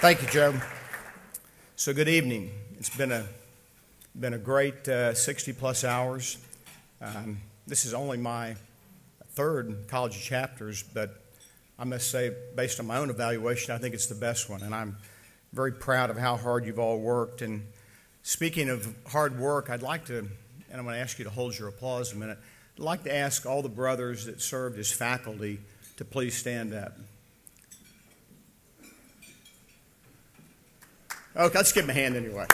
Thank you, Joe. So, good evening. It's been a been a great uh, 60 plus hours. Um, this is only my third college of chapters, but I must say, based on my own evaluation, I think it's the best one, and I'm very proud of how hard you've all worked. And speaking of hard work, I'd like to, and I'm going to ask you to hold your applause a minute. I'd like to ask all the brothers that served as faculty to please stand up. Okay, let's give him a hand anyway.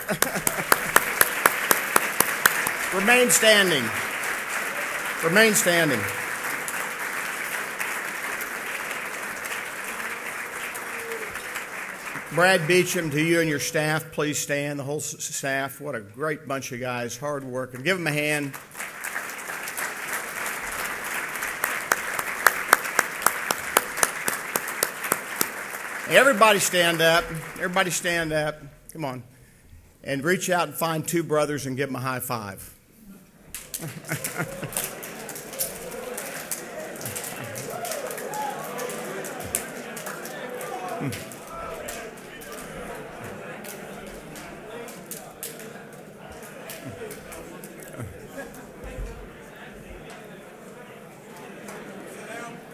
Remain standing. Remain standing. Brad Beacham, to you and your staff, please stand. The whole staff, what a great bunch of guys, hard working. Give them a hand. Everybody stand up. Everybody stand up. Come on. And reach out and find two brothers and give them a high five.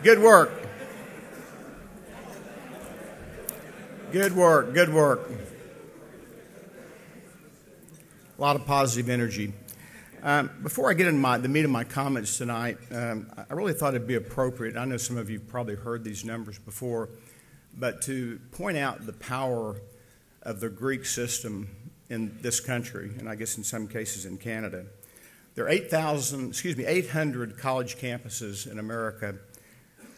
Good work. Good work, good work. A lot of positive energy. Um, before I get into my, the meat of my comments tonight, um, I really thought it'd be appropriate. I know some of you probably heard these numbers before, but to point out the power of the Greek system in this country, and I guess in some cases in Canada. There are 8,000, excuse me, 800 college campuses in America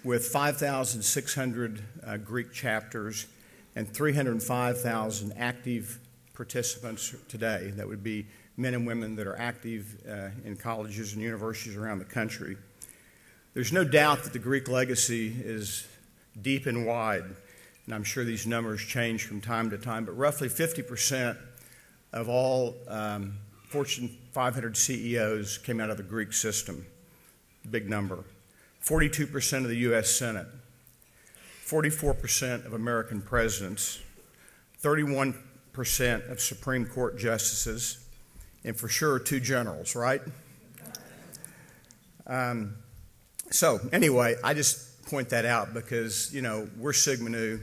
with 5,600 uh, Greek chapters and 305,000 active participants today. That would be men and women that are active uh, in colleges and universities around the country. There's no doubt that the Greek legacy is deep and wide, and I'm sure these numbers change from time to time, but roughly 50% of all um, Fortune 500 CEOs came out of the Greek system. Big number. 42% of the U.S. Senate, 44% of American presidents, 31% of Supreme Court justices, and for sure two generals, right? Um, so, anyway, I just point that out because, you know, we're Sigma Nu,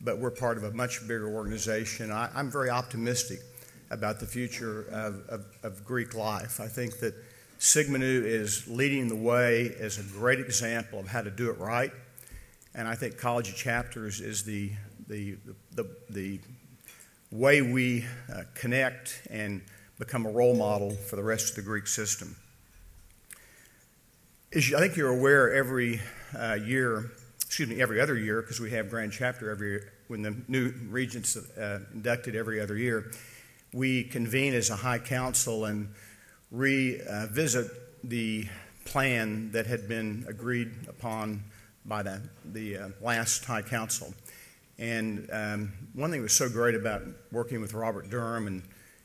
but we're part of a much bigger organization. I, am very optimistic about the future of, of, of Greek life. I think that Sigma Nu is leading the way as a great example of how to do it right and I think College of Chapters is the, the, the, the way we uh, connect and become a role model for the rest of the Greek system. As you, I think you're aware, every uh, year, excuse me, every other year, because we have Grand Chapter every year, when the new regents uh, inducted every other year, we convene as a high council and revisit the plan that had been agreed upon by the, the uh, last High Council. And um, one thing that was so great about working with Robert Durham, and,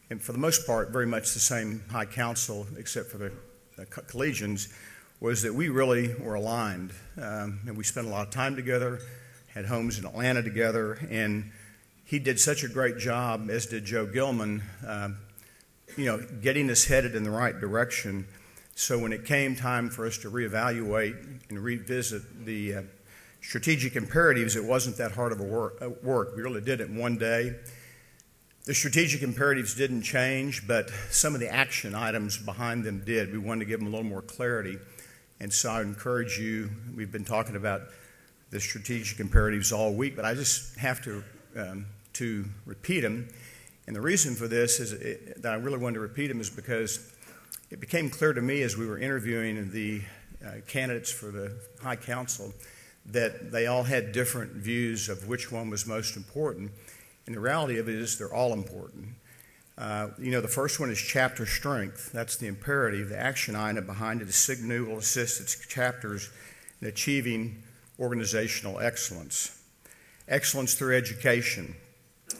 and for the most part, very much the same High Council, except for the, the collegians, was that we really were aligned. Um, and we spent a lot of time together, had homes in Atlanta together, and he did such a great job, as did Joe Gilman, uh, you know, getting us headed in the right direction. So when it came time for us to reevaluate and revisit the uh, strategic imperatives, it wasn't that hard of a work, uh, work. We really did it in one day. The strategic imperatives didn't change, but some of the action items behind them did. We wanted to give them a little more clarity. And so I encourage you, we've been talking about the strategic imperatives all week, but I just have to, um, to repeat them. And the reason for this is it, that I really wanted to repeat them is because it became clear to me as we were interviewing the uh, candidates for the High Council that they all had different views of which one was most important. And the reality of it is they're all important. Uh, you know, the first one is chapter strength. That's the imperative. The action item behind it is Sigma Nu will assist its chapters in achieving organizational excellence. Excellence through education.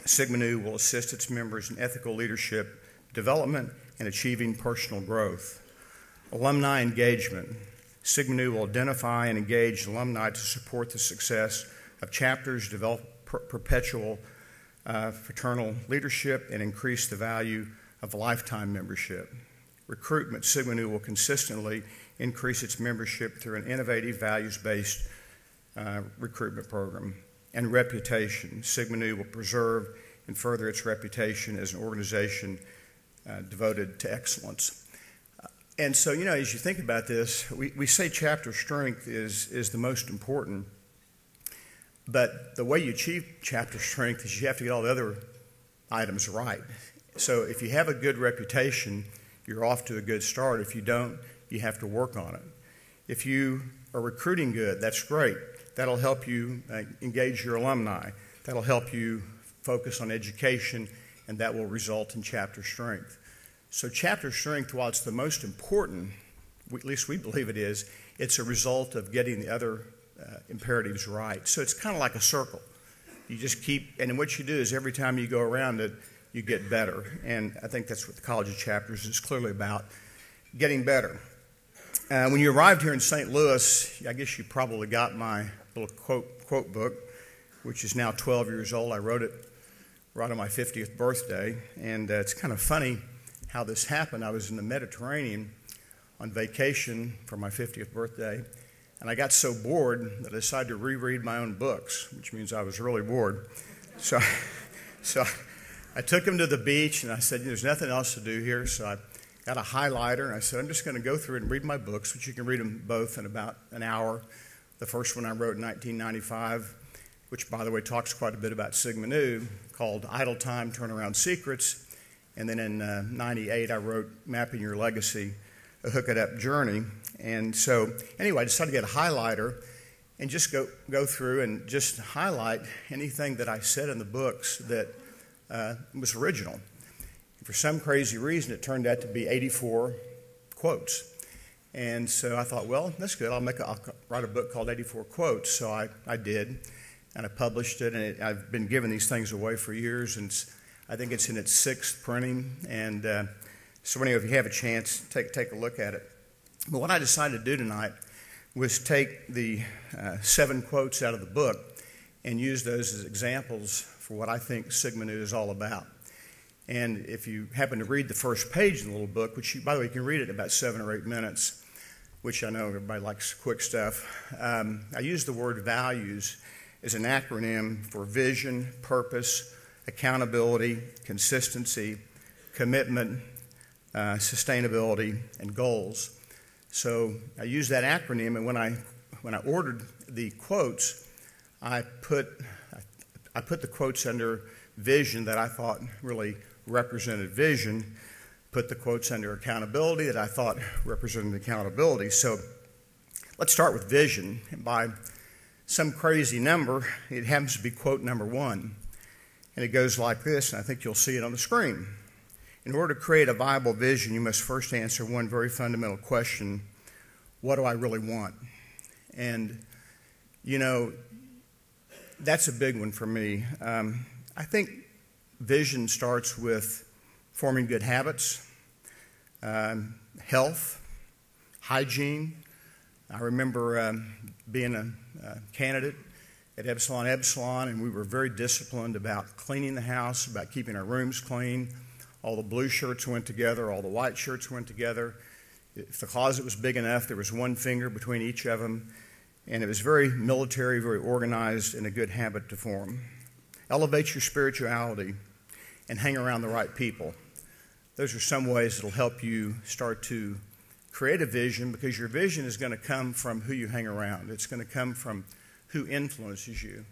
Sigma Nu will assist its members in ethical leadership development and achieving personal growth. Alumni engagement. Sigma Nu will identify and engage alumni to support the success of chapters, develop per- perpetual uh, fraternal leadership, and increase the value of lifetime membership. Recruitment, Sigma Nu will consistently increase its membership through an innovative, values based uh, recruitment program. And reputation, Sigma Nu will preserve and further its reputation as an organization uh, devoted to excellence. And so, you know, as you think about this, we, we say chapter strength is, is the most important. But the way you achieve chapter strength is you have to get all the other items right. So if you have a good reputation, you're off to a good start. If you don't, you have to work on it. If you are recruiting good, that's great. That'll help you uh, engage your alumni. That'll help you focus on education, and that will result in chapter strength. So, chapter strength, while it's the most important, at least we believe it is, it's a result of getting the other uh, imperatives right. So, it's kind of like a circle. You just keep, and what you do is every time you go around it, you get better. And I think that's what the College of Chapters is clearly about getting better. Uh, when you arrived here in St. Louis, I guess you probably got my little quote, quote book, which is now 12 years old. I wrote it right on my 50th birthday. And uh, it's kind of funny how this happened. I was in the Mediterranean on vacation for my 50th birthday, and I got so bored that I decided to reread my own books, which means I was really bored. So, so I took him to the beach, and I said, There's nothing else to do here. So I got a highlighter, and I said, I'm just going to go through and read my books, which you can read them both in about an hour. The first one I wrote in 1995 which, by the way, talks quite a bit about Sigma Nu, called Eitel Time Turnaround Secrets. And then in uh, 98, I wrote Mapping Your Legacy, a hook it up journey. And so, anyway, I decided to get a highlighter and just go, go through and just highlight anything that I said in the books that uh, was original. And for some crazy reason, it turned out to be 84 quotes. And so I thought, well, that's good. I'll, make a, I'll write a book called 84 Quotes. So I, I did and I published it, and it, I've been giving these things away for years, and I think it's in its sixth printing. And uh, so, anyway, if you have a chance, take take a look at it. But what I decided to do tonight was take the uh, seven quotes out of the book and use those as examples for what I think Sigma Nu is all about. And if you happen to read the first page in the little book, which you, by the way, you can read it in about seven or eight minutes, which I know everybody likes quick stuff. Um, I use the word values is an acronym for vision, purpose, accountability, consistency, commitment, uh, sustainability, and goals. So I use that acronym, and when I when I ordered the quotes, I put I put the quotes under vision that I thought really represented vision. Put the quotes under accountability that I thought represented accountability. So let's start with vision. By some crazy number, it happens to be quote number one. And it goes like this, and I think you'll see it on the screen. In order to create a viable vision, you must first answer one very fundamental question What do I really want? And, you know, that's a big one for me. Um, I think vision starts with forming good habits, um, health, hygiene. I remember um, being a uh, candidate at Epsilon Epsilon, and we were very disciplined about cleaning the house, about keeping our rooms clean. All the blue shirts went together, all the white shirts went together. If the closet was big enough, there was one finger between each of them, and it was very military, very organized, and a good habit to form. Elevate your spirituality and hang around the right people. Those are some ways that will help you start to create a vision because your vision is going to come from who you hang around. It's going to come from who influences you.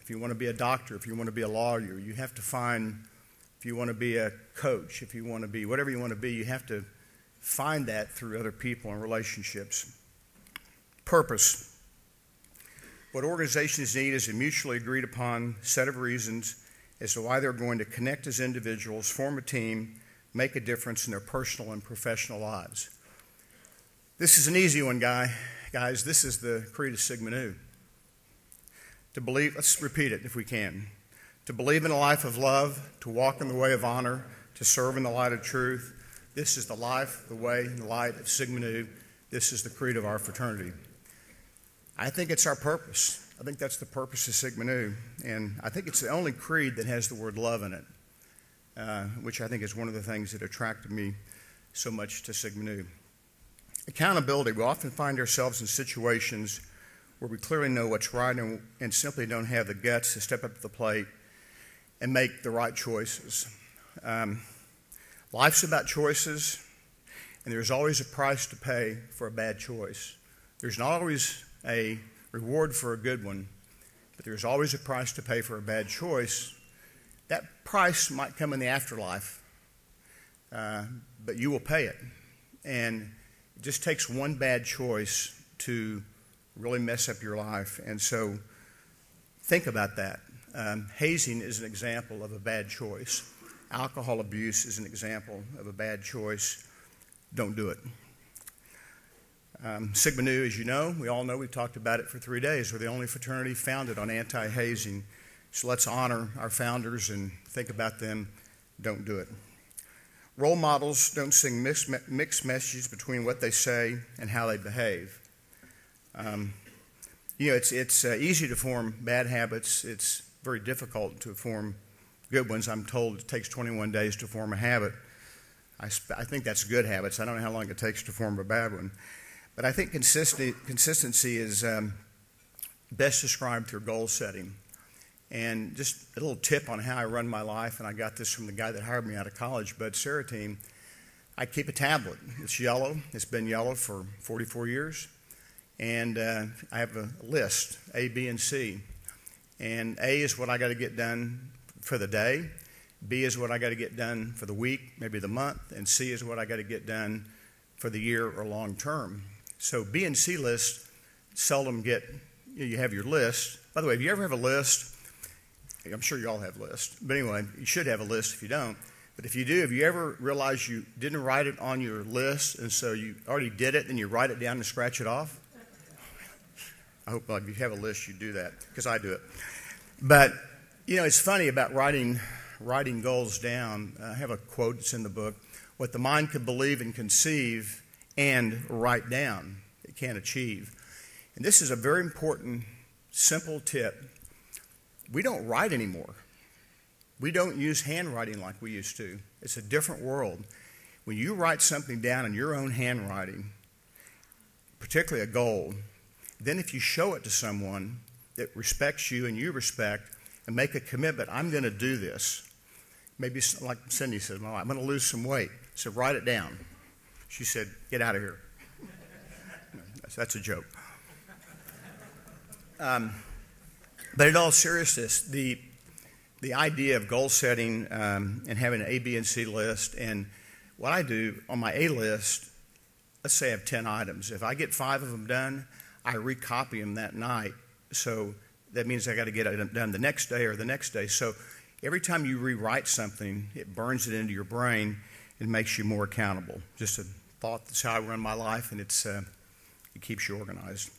If you want to be a doctor, if you want to be a lawyer, you have to find, if you want to be a coach, if you want to be whatever you want to be, you have to find that through other people and relationships. Purpose. What organizations need is a mutually agreed upon set of reasons as to why they're going to connect as individuals, form a team, make a difference in their personal and professional lives. This is an easy one, guy. Guys, this is the Creed of Sigma Nu. To believe, let's repeat it if we can. To believe in a life of love, to walk in the way of honor, to serve in the light of truth. This is the life, the way, and the light of Sigma Nu. This is the creed of our fraternity. I think it's our purpose. I think that's the purpose of Sigma Nu. And I think it's the only creed that has the word love in it, uh, which I think is one of the things that attracted me so much to Sigma Nu. Accountability. We often find ourselves in situations where we clearly know what's right and, and simply don't have the guts to step up to the plate and make the right choices. Um, life's about choices, and there's always a price to pay for a bad choice. There's not always a reward for a good one, but there's always a price to pay for a bad choice. That price might come in the afterlife, uh, but you will pay it. And it just takes one bad choice to really mess up your life. And so think about that. Um, hazing is an example of a bad choice. Alcohol abuse is an example of a bad choice. Don't do it. Um, Sigma Nu, as you know, we all know, we've talked about it for three days. We're the only fraternity founded on anti hazing. So let's honor our founders and think about them. Don't do it. Role models don't sing mixed, messages between what they say and how they behave. Um, you know, it's, it's uh, easy to form bad habits. It's very difficult to form good ones. I'm told it takes 21 days to form a habit. I, I think that's good habits. I don't know how long it takes to form a bad one. But I think consistency, consistency is um, best described through goal setting. And just a little tip on how I run my life, and I got this from the guy that hired me out of college, Bud Team. I keep a tablet. It's yellow. It's been yellow for 44 years. And uh, I have a list A, B, and C. And A is what I got to get done for the day. B is what I got to get done for the week, maybe the month. And C is what I got to get done for the year or long term. So B and C lists seldom get, you have your list. By the way, if you ever have a list, I'm sure you all have lists. But anyway, you should have a list if you don't. But if you do, have you ever realized you didn't write it on your list and so you already did it and you write it down and scratch it off? I hope uh, if you have a list, you do that because I do it. But you know, it's funny about writing writing goals down. I have a quote that's in the book: "What the mind can believe and conceive and write down, it can't achieve." And this is a very important, simple tip. We don't write anymore. We don't use handwriting like we used to. It's a different world. When you write something down in your own handwriting, particularly a goal, then, if you show it to someone that respects you and you respect, and make a commitment, I'm going to do this. Maybe like Cindy said, well, I'm going to lose some weight. So write it down. She said, get out of here. that's, a joke. Um, but in all seriousness, the, the idea of goal setting um, and having an A, B, and C list, and what I do on my A list, let's say I have 10 items. If I get five of them done, I recopy them that night. So that means I got to get it done the next day or the next day. So every time you rewrite something, it burns it into your brain and makes you more accountable. Just a thought. That's how I run my life, and it's uh, it keeps you organized.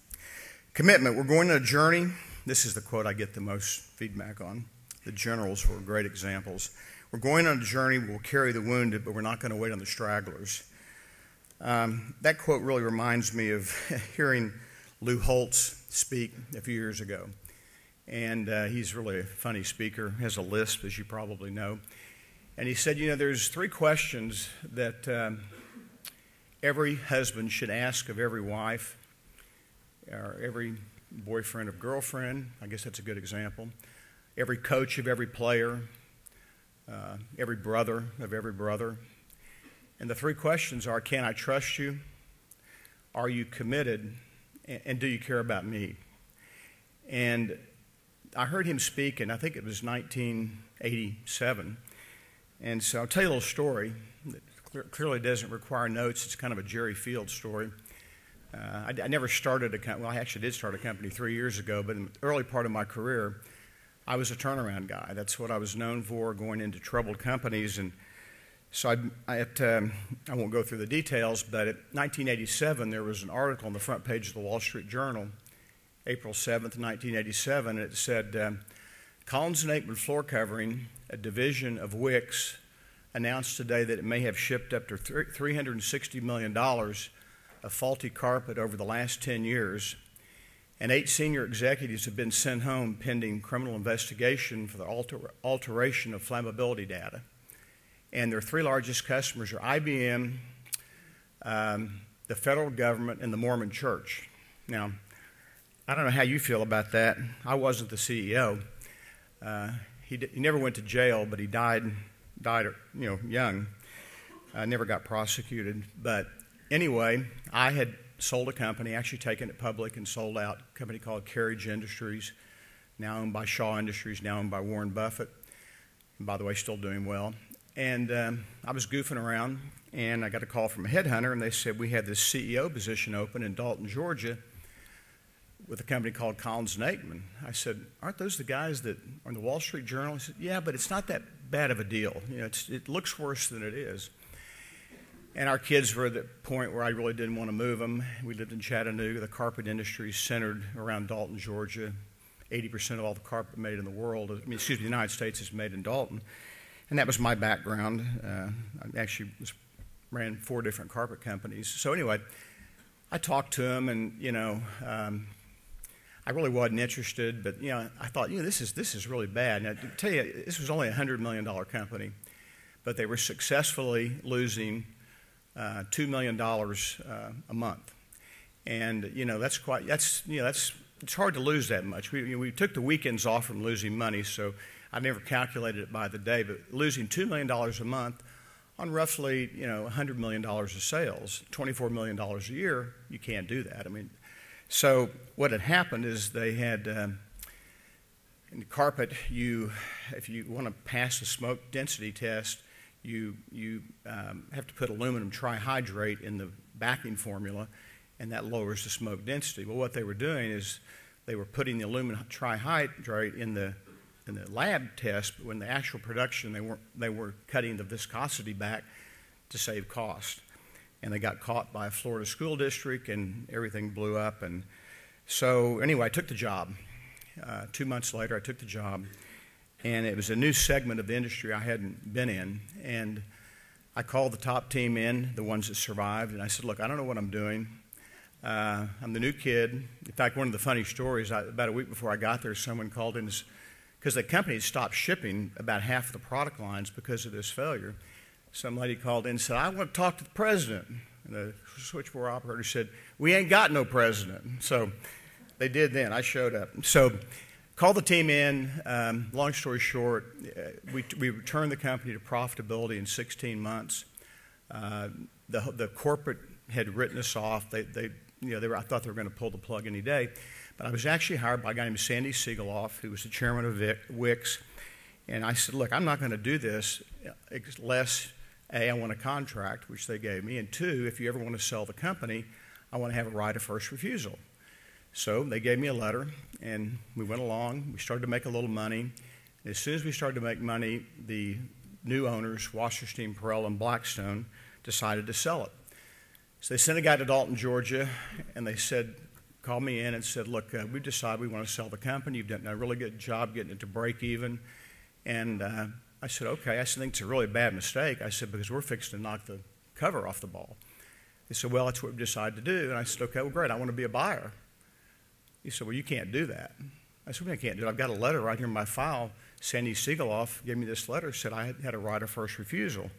Commitment. We're going on a journey. This is the quote I get the most feedback on. The generals were great examples. We're going on a journey. We'll carry the wounded, but we're not going to wait on the stragglers. Um, that quote really reminds me of hearing Lou Holtz speak a few years ago. And uh, he's really a funny speaker, has a lisp, as you probably know. And he said, You know, there's three questions that um, every husband should ask of every wife, or every boyfriend of girlfriend. I guess that's a good example. Every coach of every player, uh, every brother of every brother. And the three questions are Can I trust you? Are you committed? and do you care about me? And I heard him speak, and I think it was 1987. And so I'll tell you a little story that clearly doesn't require notes. It's kind of a Jerry Field story. Uh, I, I, never started a company. Well, I actually did start a company three years ago, but in the early part of my career, I was a turnaround guy. That's what I was known for, going into troubled companies. And so I, I, at, um, I won't go through the details, but in 1987, there was an article on the front page of the Wall Street Journal, April 7th, 1987, and it said um, Collins and Aikman floor covering, a division of Wickes, announced today that it may have shipped up to $360 million of faulty carpet over the last 10 years. and eight senior executives have been sent home pending criminal investigation for the alter, alteration of flammability data. And their three largest customers are IBM, um, the federal government, and the Mormon Church. Now, I don't know how you feel about that. I wasn't the CEO. Uh, he, he never went to jail, but he died, died you know, young. Uh, never got prosecuted. But anyway, I had sold a company, actually taken it public and sold out, a company called Carriage Industries, now owned by Shaw Industries, now owned by Warren Buffett. And by the way, still doing well. And um, I was goofing around, and I got a call from a headhunter, and they said we had this CEO position open in Dalton, Georgia, with a company called Collins and Aikman. I said, "Aren't those the guys that are in the Wall Street Journal?" He said, "Yeah, but it's not that bad of a deal. You know, it looks worse than it is." And our kids were at the point where I really didn't want to move them. We lived in Chattanooga. The carpet industry is centered around Dalton, Georgia. 80% of all the carpet made in the world, I mean, excuse me, the United States is made in Dalton. And that was my background. Uh, I actually was, ran four different carpet companies. So anyway, I talked to him, and you know, um, I really wasn't interested. But you know, I thought, you know, this is this is really bad. Now, to tell you, this was only a hundred million dollar company, but they were successfully losing uh, $2 million uh, a month. And, you know, that's quite, that's, you know, that's, it's hard to lose that much. We, you know, we took the weekends off from losing money, so I never calculated it by the day, but losing $2 million a month on roughly, you know, $100 million of sales, $24 million a year, you can't do that. I mean, so what had happened is they had, um, in the carpet, you, if you want to pass the smoke density test, you, you um, have to put aluminum trihydrate in the backing formula, and that lowers the smoke density. Well, what they were doing is they were putting the aluminum trihydrate in the in the lab test, but when the actual production, they weren't, they were cutting the viscosity back to save cost, and they got caught by a Florida school district, and everything blew up. And so, anyway, I took the job. Uh, two months later, I took the job and it was a new segment of the industry I hadn't been in. And I called the top team in, the ones that survived, and I said, Look, I don't know what I'm doing. Uh, I'm the new kid. In fact, one of the funny stories, I, about a week before I got there, someone called in because the company stopped shipping about half of the product lines because of this failure. Some lady called in and said, I want to talk to the president. And the switchboard operator said, We ain't got no president. So they did then. I showed up. So Called the team in. Um, long story short, uh, we, we returned the company to profitability in 16 months. Uh, the, the corporate had written us off. They, they, you know, they were, I thought they were going to pull the plug any day. But I was actually hired by a guy named Sandy Sigoloff, who was the chairman of Wickes. And I said, Look, I'm not going to do this unless, A, I want a contract, which they gave me, and two, if you ever want to sell the company, I want to have a right of first refusal. So they gave me a letter, and we went along. We started to make a little money. As soon as we started to make money, the new owners, Wasserstein, Perella, and Blackstone, decided to sell it. So they sent a guy to Dalton, Georgia, and they said, called me in and said, Look, uh, we've decided we want to sell the company. You've done a really good job getting it to break even. And uh, I said, Okay. I said, I think it's a really bad mistake. I said, Because we're fixing to knock the cover off the ball. They said, Well, that's what we decided to do. And I said, Okay, well, great. I want to be a buyer. He said, Well, you can't do that. I said, well, I can't do it. I've got a letter right here in my file. Sandy Sigoloff gave me this letter, said I had a right of first refusal.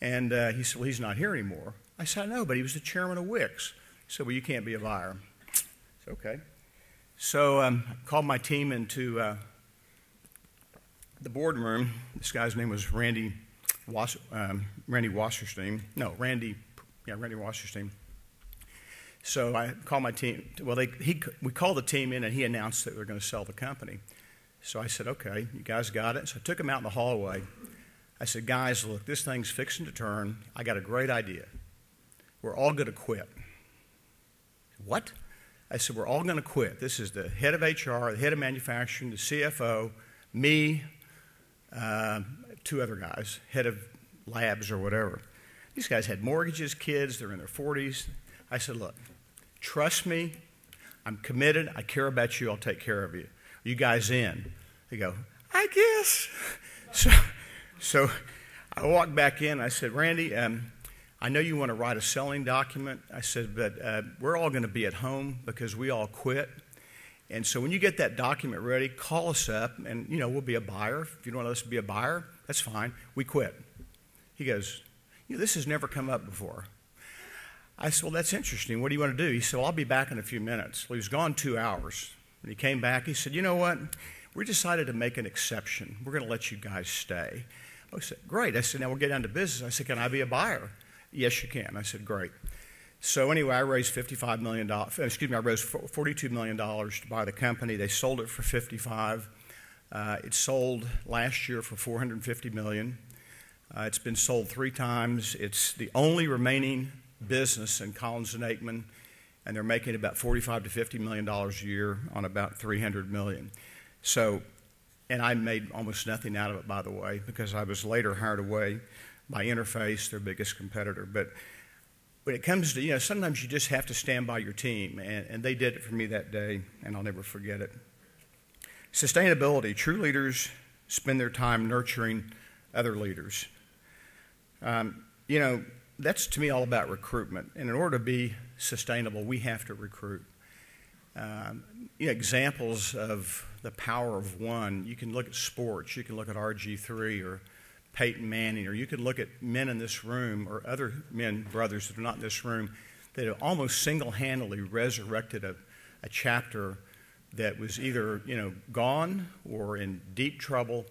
And uh, he said, Well, he's not here anymore. I said, know, but he was the chairman of Wickes. He said, Well, you can't be a buyer. I said, Okay. So um, I called my team into uh, the boardroom. This guy's name was Randy, Was- um, Randy Wasserstein. No, Randy, yeah, Randy Wasserstein. So I called my team. Well, they, he, we called the team in, and he announced that we were going to sell the company. So I said, okay, you guys got it. So I took him out in the hallway. I said, guys, look, this thing's fixing to turn. I got a great idea. We're all going to quit. What? I said, we're all going to quit. This is the head of HR, the head of manufacturing, the CFO, me, uh, two other guys, head of labs or whatever. These guys had mortgages, kids, they're in their 40s. I said, look, Trust me. I'm committed. I care about you. I'll take care of you. Are you guys in? They go, I guess. So, so I walked back in. I said, Randy, um, I know you want to write a selling document. I said, but uh, we're all going to be at home because we all quit. And so when you get that document ready, call us up and, you know, we'll be a buyer. If you don't want us to be a buyer, that's fine. We quit. He goes, you know, this has never come up before. I said, well, that's interesting. What do you want to do? He said, well, I'll be back in a few minutes. Well, he was gone two hours. When he came back, he said, you know what? We decided to make an exception. We're going to let you guys stay. I said, great. I said, now we'll get down to business. I said, can I be a buyer? Yes, you can. I said, great. So anyway, I raised $55 million. Excuse me, I raised $42 million to buy the company. They sold it for 55. Uh, it sold last year for 450 million. Uh, it's been sold three times. It's the only remaining business in Collins and Aikman, and they're making about 45 to 50 million dollars a year on about 300 million. So, and I made almost nothing out of it, by the way, because I was later hired away by Interface, their biggest competitor. But when it comes to, you know, sometimes you just have to stand by your team, and, and they did it for me that day, and I'll never forget it. Sustainability. True leaders spend their time nurturing other leaders. Um, you know, that's to me all about recruitment. And in order to be sustainable, we have to recruit. Um, you know, examples of the power of one, you can look at sports, you can look at RG3 or Peyton Manning, or you can look at men in this room or other men, brothers that are not in this room, that have almost single handedly resurrected a, a chapter that was either you know, gone or in deep trouble.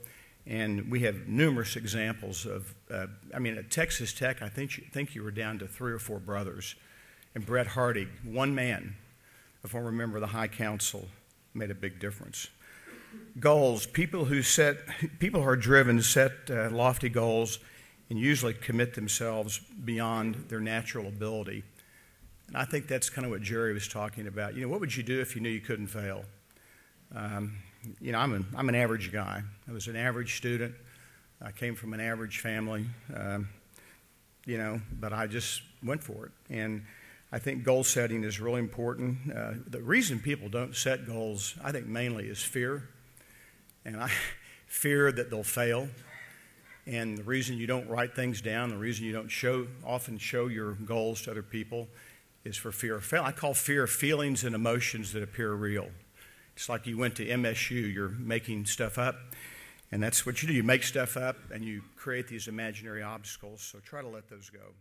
And we have numerous examples of, uh, I mean, at Texas Tech, I think you, think you were down to three or four brothers. And Brett Hardy, one man, a former member of the High Council, made a big difference goals. People who set, people who are driven set uh, lofty goals and usually commit themselves beyond their natural ability. And I think that's kind of what Jerry was talking about. You know, what would you do if you knew you couldn't fail? Um, you know, I'm an, I'm an average guy. I was an average student. I came from an average family, um, you know, but I just went for it. And I think goal setting is really important. Uh, the reason people don't set goals, I think, mainly is fear and I fear that they'll fail. And the reason you don't write things down, the reason you don't show, often show your goals to other people, is for fear of fail. I call fear feelings and emotions that appear real. It's like you went to MSU, you're making stuff up, and that's what you do. You make stuff up and you create these imaginary obstacles, so try to let those go.